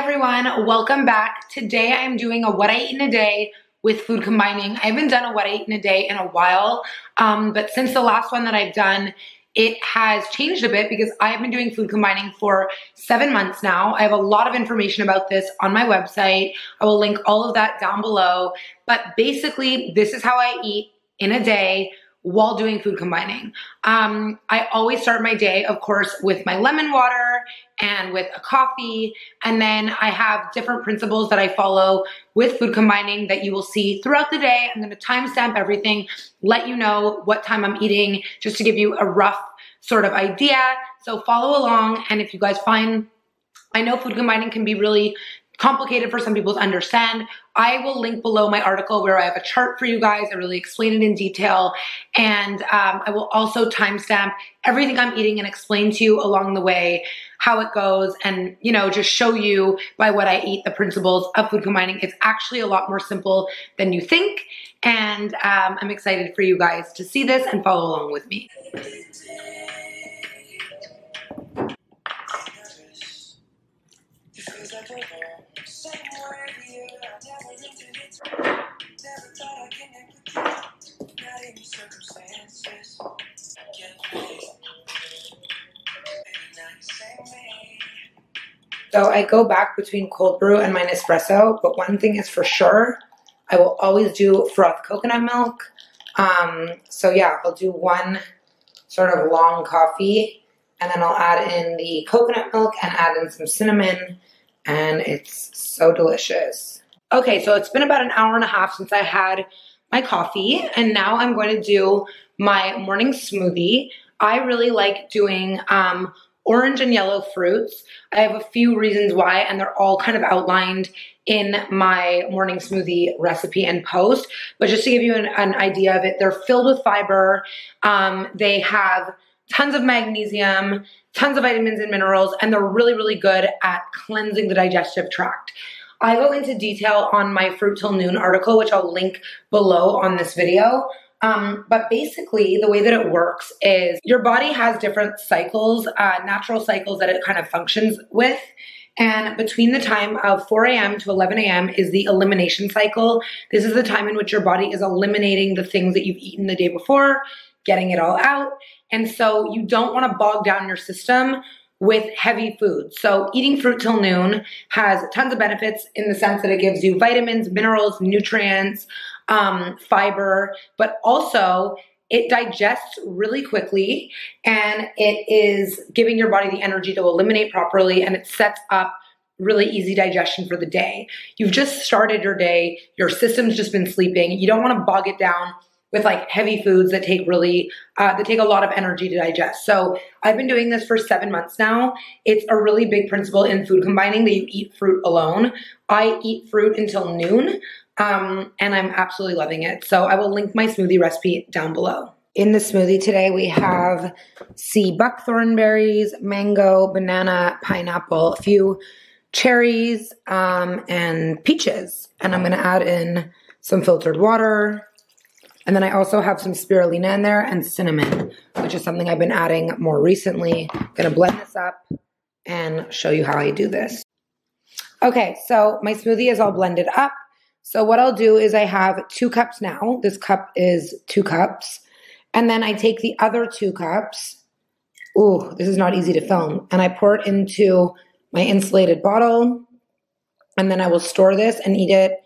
everyone, welcome back. Today I am doing a what I eat in a day with food combining. I haven't done a what I eat in a day in a while, um, but since the last one that I've done, it has changed a bit because I have been doing food combining for seven months now. I have a lot of information about this on my website. I will link all of that down below. But basically, this is how I eat in a day while doing food combining. Um, I always start my day, of course, with my lemon water and with a coffee. And then I have different principles that I follow with food combining that you will see throughout the day. I'm gonna timestamp everything, let you know what time I'm eating, just to give you a rough sort of idea. So follow along. And if you guys find I know food combining can be really complicated for some people to understand. I will link below my article where I have a chart for you guys. I really explain it in detail. And um, I will also timestamp everything I'm eating and explain to you along the way how it goes and, you know, just show you by what I eat the principles of food combining. It's actually a lot more simple than you think. And um, I'm excited for you guys to see this and follow along with me. So I go back between cold brew and my Nespresso, but one thing is for sure, I will always do froth coconut milk. Um, so yeah, I'll do one sort of long coffee and then I'll add in the coconut milk and add in some cinnamon and it's so delicious. Okay, so it's been about an hour and a half since I had my coffee and now I'm going to do my morning smoothie. I really like doing um, orange and yellow fruits. I have a few reasons why and they're all kind of outlined in my morning smoothie recipe and post. But just to give you an, an idea of it, they're filled with fiber. Um, they have tons of magnesium, tons of vitamins and minerals, and they're really, really good at cleansing the digestive tract. I go into detail on my Fruit Till Noon article, which I'll link below on this video. Um, but basically, the way that it works is your body has different cycles, uh, natural cycles that it kind of functions with. And between the time of 4 a.m. to 11 a.m. is the elimination cycle. This is the time in which your body is eliminating the things that you've eaten the day before, getting it all out. And so you don't want to bog down your system with heavy food. So eating fruit till noon has tons of benefits in the sense that it gives you vitamins, minerals, nutrients, um, fiber, but also it digests really quickly and it is giving your body the energy to eliminate properly and it sets up really easy digestion for the day. You've just started your day, your system's just been sleeping. You don't want to bog it down with like heavy foods that take really uh, that take a lot of energy to digest. So I've been doing this for seven months now. It's a really big principle in food combining that you eat fruit alone. I eat fruit until noon, um, and I'm absolutely loving it. So I will link my smoothie recipe down below. In the smoothie today, we have sea buckthorn berries, mango, banana, pineapple, a few cherries, um, and peaches. And I'm going to add in some filtered water, and then I also have some spirulina in there and cinnamon, which is something I've been adding more recently. I'm gonna blend this up and show you how I do this. Okay, so my smoothie is all blended up. So what I'll do is I have two cups now. This cup is two cups. And then I take the other two cups. Ooh, this is not easy to film. And I pour it into my insulated bottle. And then I will store this and eat it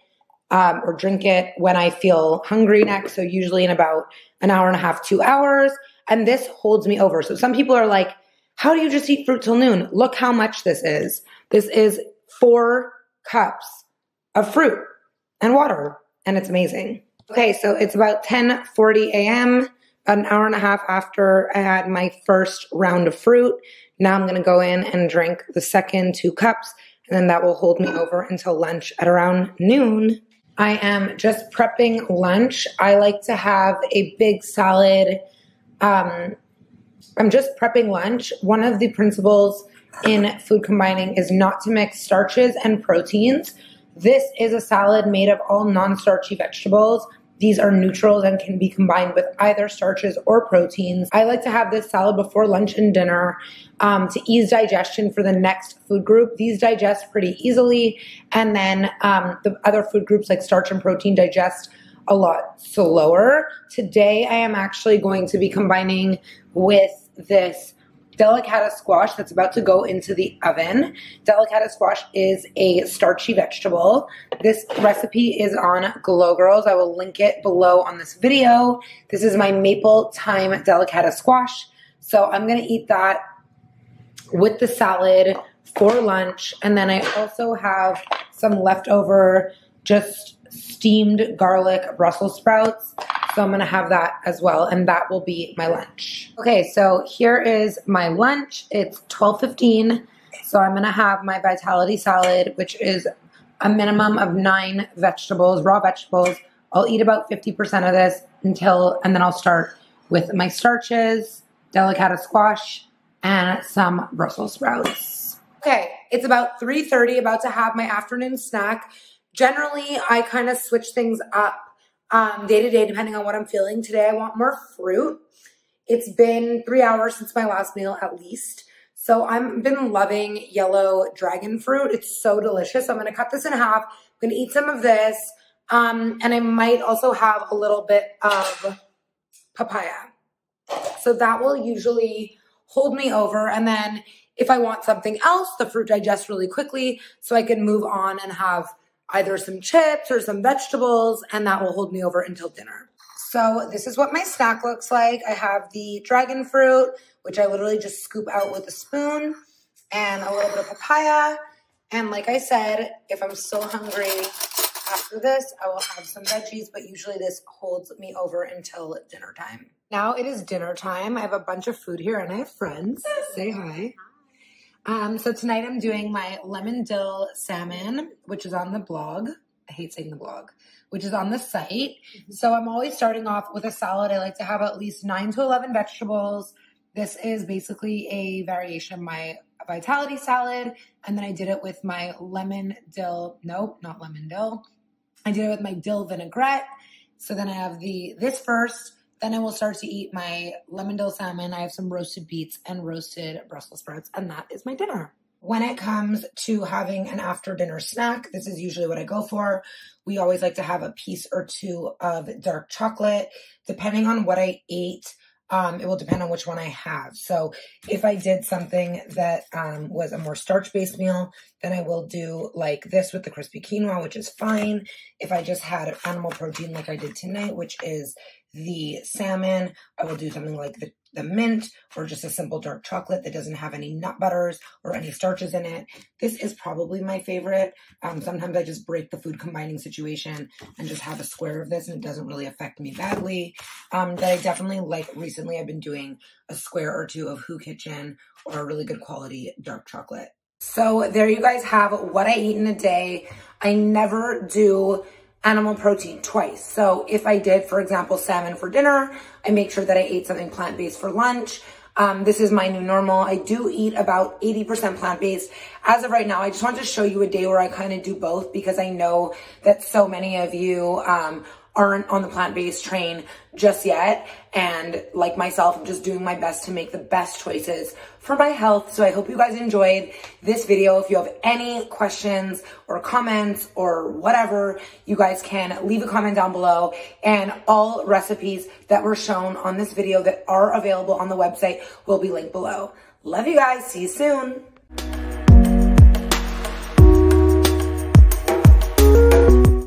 um, or drink it when I feel hungry next. So usually in about an hour and a half, two hours. And this holds me over. So some people are like, how do you just eat fruit till noon? Look how much this is. This is four cups of fruit and water. And it's amazing. Okay, so it's about 10:40 a.m., an hour and a half after I had my first round of fruit. Now I'm gonna go in and drink the second two cups, and then that will hold me over until lunch at around noon. I am just prepping lunch. I like to have a big salad. Um, I'm just prepping lunch. One of the principles in food combining is not to mix starches and proteins. This is a salad made of all non starchy vegetables. These are neutrals and can be combined with either starches or proteins. I like to have this salad before lunch and dinner um, to ease digestion for the next food group. These digest pretty easily, and then um, the other food groups like starch and protein digest a lot slower. Today, I am actually going to be combining with this delicata squash that's about to go into the oven. Delicata squash is a starchy vegetable. This recipe is on Glow Girls. I will link it below on this video. This is my maple thyme delicata squash. So I'm going to eat that with the salad for lunch. And then I also have some leftover just steamed garlic Brussels sprouts so I'm gonna have that as well, and that will be my lunch. Okay, so here is my lunch. It's 12.15, so I'm gonna have my Vitality salad, which is a minimum of nine vegetables, raw vegetables. I'll eat about 50% of this until, and then I'll start with my starches, delicata squash, and some Brussels sprouts. Okay, it's about 3.30, about to have my afternoon snack. Generally, I kind of switch things up um, day to day, depending on what I'm feeling. Today, I want more fruit. It's been three hours since my last meal, at least. So I've been loving yellow dragon fruit. It's so delicious. I'm going to cut this in half. I'm going to eat some of this. Um, and I might also have a little bit of papaya. So that will usually hold me over. And then if I want something else, the fruit digests really quickly so I can move on and have either some chips or some vegetables, and that will hold me over until dinner. So this is what my snack looks like. I have the dragon fruit, which I literally just scoop out with a spoon, and a little bit of papaya. And like I said, if I'm still hungry after this, I will have some veggies, but usually this holds me over until dinner time. Now it is dinner time. I have a bunch of food here and I have friends. Say hi. Um, so tonight I'm doing my lemon dill salmon, which is on the blog. I hate saying the blog, which is on the site. Mm-hmm. So I'm always starting off with a salad. I like to have at least nine to 11 vegetables. This is basically a variation of my vitality salad. And then I did it with my lemon dill. Nope, not lemon dill. I did it with my dill vinaigrette. So then I have the, this first, then I will start to eat my lemon dill salmon. I have some roasted beets and roasted Brussels sprouts, and that is my dinner. When it comes to having an after dinner snack, this is usually what I go for. We always like to have a piece or two of dark chocolate. Depending on what I ate, um, it will depend on which one I have. So if I did something that um, was a more starch based meal, then I will do like this with the crispy quinoa, which is fine. If I just had animal protein like I did tonight, which is the salmon. I will do something like the, the mint or just a simple dark chocolate that doesn't have any nut butters or any starches in it. This is probably my favorite. Um, sometimes I just break the food combining situation and just have a square of this and it doesn't really affect me badly. Um, that I definitely like recently I've been doing a square or two of Hu Kitchen or a really good quality dark chocolate. So there you guys have what I eat in a day. I never do animal protein twice. So if I did, for example, salmon for dinner, I make sure that I ate something plant-based for lunch. Um, this is my new normal. I do eat about 80% plant-based. As of right now, I just want to show you a day where I kind of do both because I know that so many of you um, aren't on the plant-based train just yet. And like myself, I'm just doing my best to make the best choices for my health. So I hope you guys enjoyed this video. If you have any questions or comments or whatever, you guys can leave a comment down below. And all recipes that were shown on this video that are available on the website will be linked below. Love you guys. See you soon.